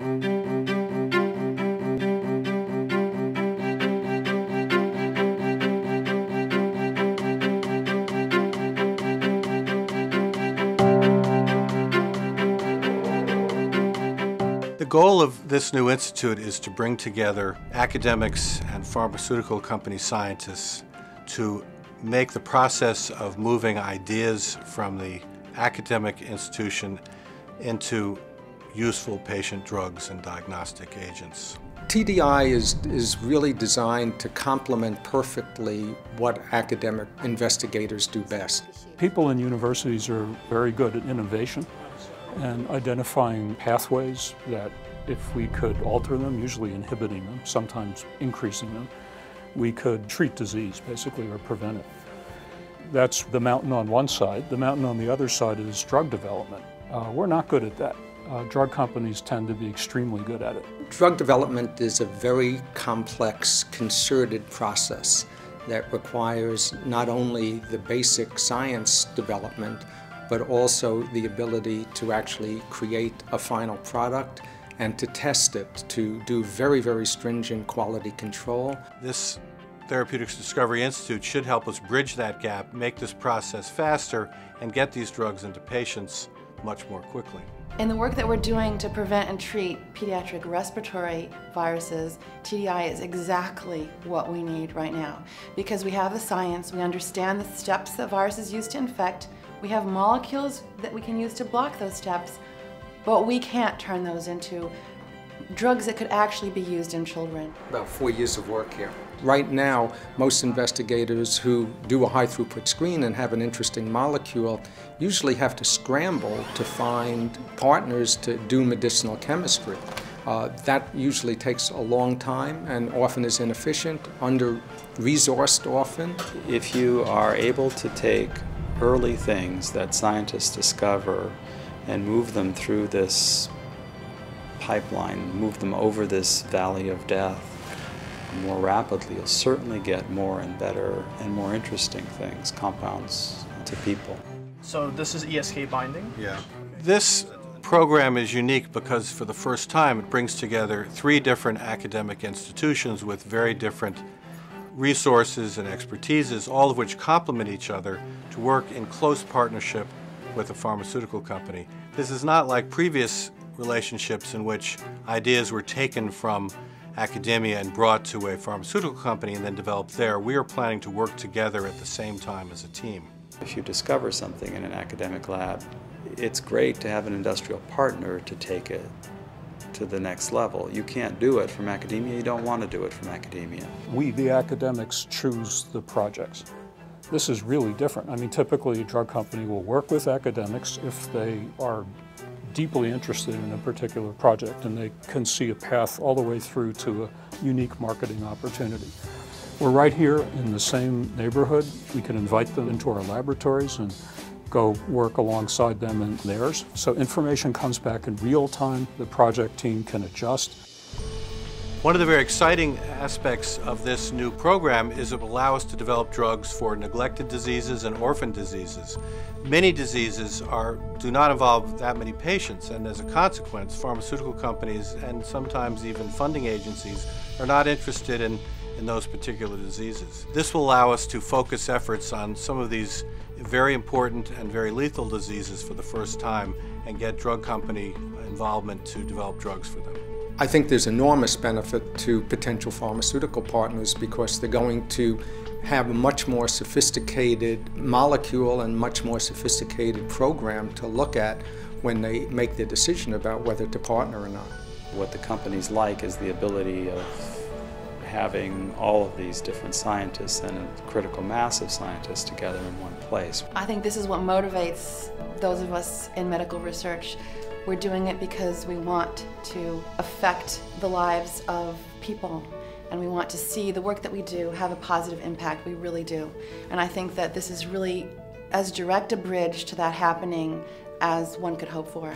The goal of this new institute is to bring together academics and pharmaceutical company scientists to make the process of moving ideas from the academic institution into useful patient drugs and diagnostic agents. TDI is, is really designed to complement perfectly what academic investigators do best. People in universities are very good at innovation and identifying pathways that if we could alter them, usually inhibiting them, sometimes increasing them, we could treat disease basically or prevent it. That's the mountain on one side. The mountain on the other side is drug development. Uh, we're not good at that. Uh, drug companies tend to be extremely good at it. Drug development is a very complex, concerted process that requires not only the basic science development, but also the ability to actually create a final product and to test it, to do very, very stringent quality control. This Therapeutics Discovery Institute should help us bridge that gap, make this process faster, and get these drugs into patients much more quickly. In the work that we're doing to prevent and treat pediatric respiratory viruses, TDI is exactly what we need right now. Because we have the science, we understand the steps that viruses use to infect, we have molecules that we can use to block those steps, but we can't turn those into drugs that could actually be used in children. About four years of work here. Right now, most investigators who do a high throughput screen and have an interesting molecule usually have to scramble to find partners to do medicinal chemistry. Uh, that usually takes a long time and often is inefficient, under-resourced often. If you are able to take early things that scientists discover and move them through this pipeline, move them over this valley of death more rapidly, you'll certainly get more and better and more interesting things, compounds to people. So this is ESK binding? Yeah. This program is unique because for the first time it brings together three different academic institutions with very different resources and expertises, all of which complement each other to work in close partnership with a pharmaceutical company. This is not like previous relationships in which ideas were taken from academia and brought to a pharmaceutical company and then developed there. We are planning to work together at the same time as a team. If you discover something in an academic lab, it's great to have an industrial partner to take it to the next level. You can't do it from academia, you don't want to do it from academia. We, the academics, choose the projects. This is really different. I mean, typically a drug company will work with academics if they are deeply interested in a particular project and they can see a path all the way through to a unique marketing opportunity. We're right here in the same neighborhood. We can invite them into our laboratories and go work alongside them in theirs. So information comes back in real time. The project team can adjust. One of the very exciting aspects of this new program is it will allow us to develop drugs for neglected diseases and orphan diseases. Many diseases are, do not involve that many patients, and as a consequence, pharmaceutical companies and sometimes even funding agencies are not interested in, in those particular diseases. This will allow us to focus efforts on some of these very important and very lethal diseases for the first time and get drug company involvement to develop drugs for them. I think there's enormous benefit to potential pharmaceutical partners because they're going to have a much more sophisticated molecule and much more sophisticated program to look at when they make their decision about whether to partner or not. What the companies like is the ability of having all of these different scientists and a critical mass of scientists together in one place. I think this is what motivates those of us in medical research we're doing it because we want to affect the lives of people and we want to see the work that we do have a positive impact. We really do. And I think that this is really as direct a bridge to that happening as one could hope for.